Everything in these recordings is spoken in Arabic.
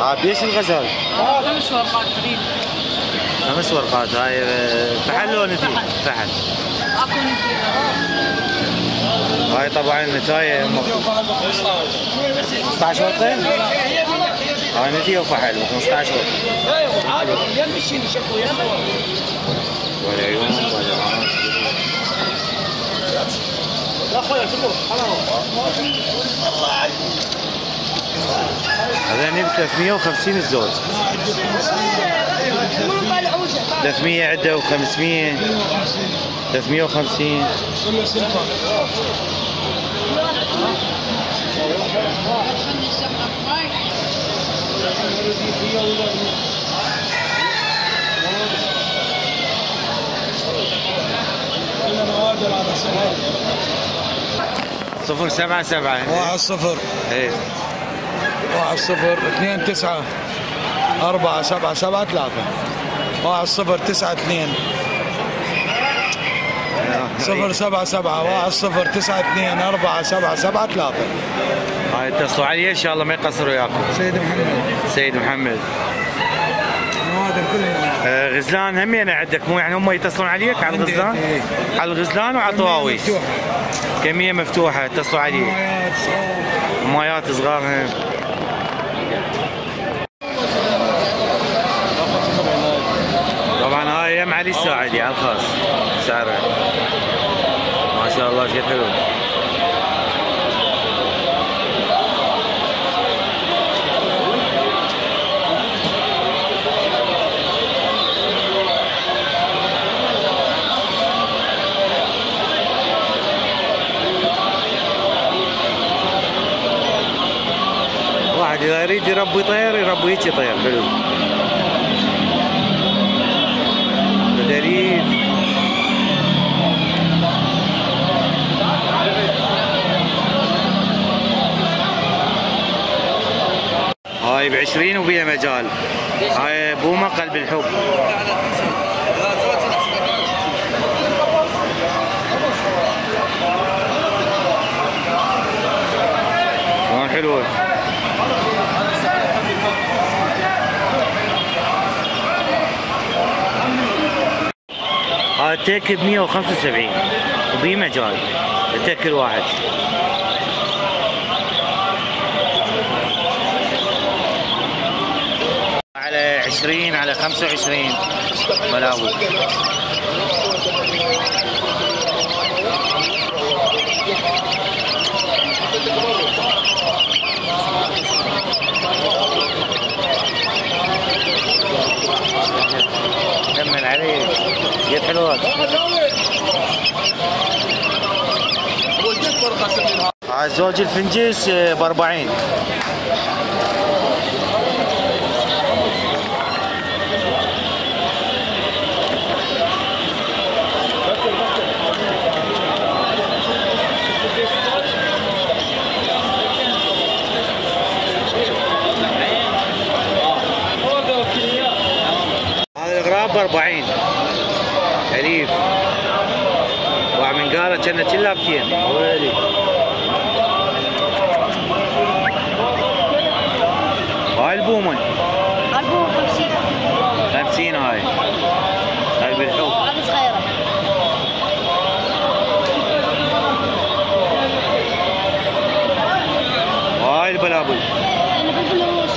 ها بيش الغزال خمس ورقات حبيبي. خمس ورقات هاي آه، فحل لو نثي فحل. أكو نتيجة هاي طبعا النتاية 15 ورقة؟ هاي نتي وفحل 15 ورقة. ولا يوم ولا راس هذا ب 350 الزوج. 300 عدة و500 350 صفر سبعة سبعة. واحد صفر. إيه. واحد صفر اثنين تسعة أربعة سبعة سبعة ثلاثة. واحد صفر تسعة اثنين. صفر سبعة سبعة. واحد صفر تسعة اثنين أربعة سبعة سبعة ثلاثة. هاي اتصلوا علي إن شاء الله ما يقصروا وياكم. سيد محمد. سيد محمد. آه، غزلان همين عندك مو يعني هم يتصلون عليك على الغزلان؟ إيه. على الغزلان وعلى الطواويش مفتوحة. كمية مفتوحة اتصلوا عليك. مايات صوت. مايات صغار هم. طبعا هاي يم علي الساعدي على الخاص سعرها ما شاء الله شيء حلو واحد اذا يريد يربي طير يربي هيك طير حلو هاي بعشرين وبيها مجال. هاي بومة قلب الحب. شلون التيك ب 175 وبي مجال التيك الواحد على 20 على 25 ملاوي هاي زوج الفنجيس ب 40 هذا الغراب ب 40 أليف. واحد من قاله كنا كلها بتين ويلي هاي البومة. أربعة وخمسين 50 هاي. هاي بالحب هذه صغيرة هاي البلابل أنا بالفلوس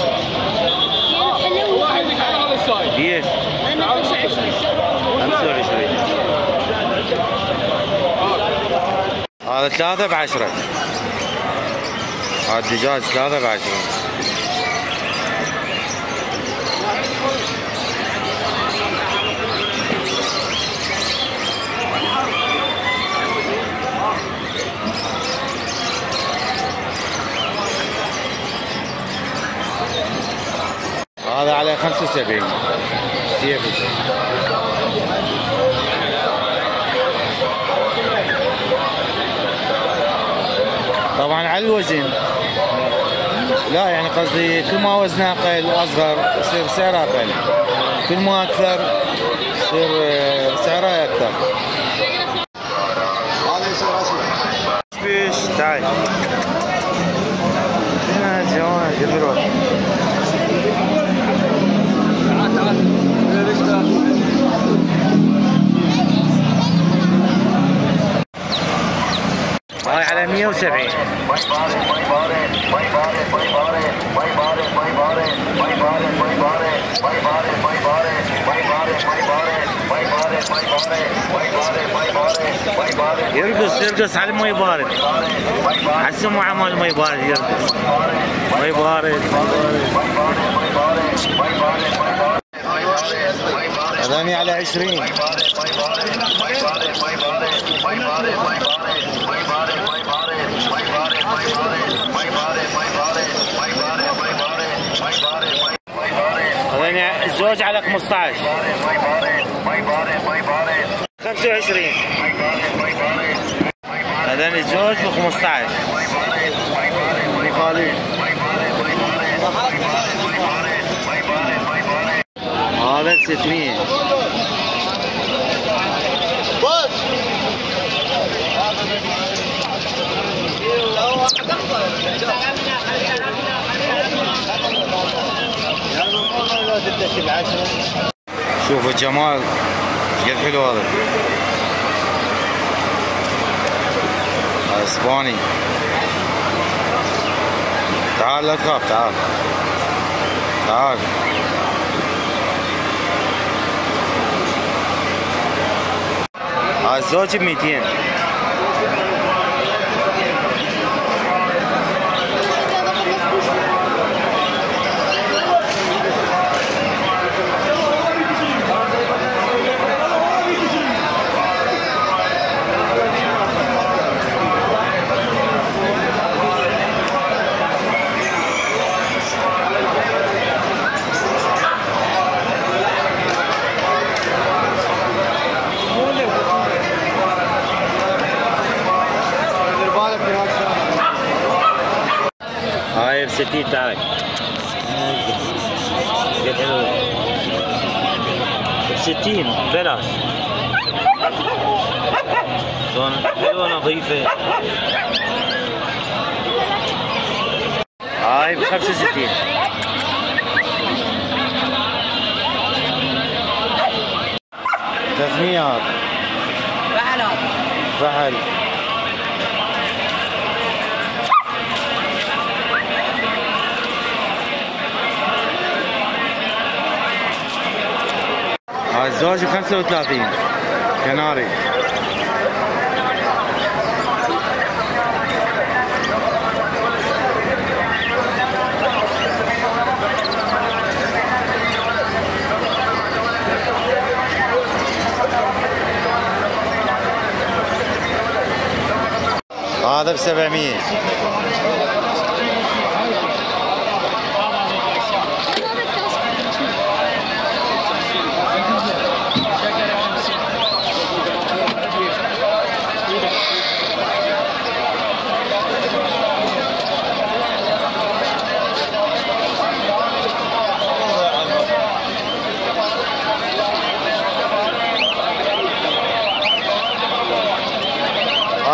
يعني حلو واحد ليش أنا 25 25 هذا ثلاثة بعشرة. هذا الدجاج ثلاثة بعشرة. هذا على 75 سيفي طبعا على الوزن لا يعني قصدي كل ما وزنه أقل أصغر يصير سعره أقل. كل ما أكثر يصير آه، سعره أكثر. تعال. هنا جوان جبروت 75 يرقص يرقص على المي بارد. على السموعة مال المي بارد يرقص. مي بارد. هذاني على 20 زوج على 15 25 هذا زوج ب 15 هذا 600 زبده 10 شوفوا الجمال قد حلو هذا. اسباني. تعال لا تخاف تعال. تعال. الزوج ب 200 هاي ب 60 تعال. قد حلو ب 60 ببلاش شلون؟ حلوة نظيفة. هاي ب 65 تسميات. فحل. هاي الزوج ب 35 كناري. هذا ب 700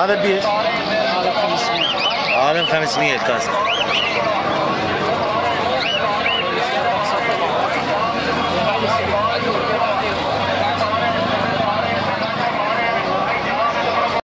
هذا بيش هذا ب 500 الكاسة